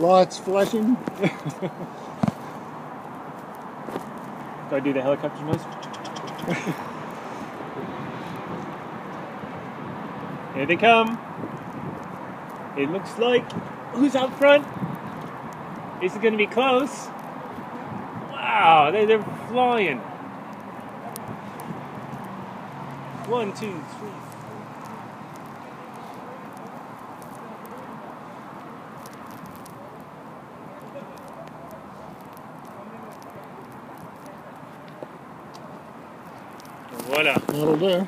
Lights flashing. Do I do the helicopter noise? Here they come. It looks like who's out front? Is it going to be close? Wow, they, they're flying. One, two, three, Voilà. Народа.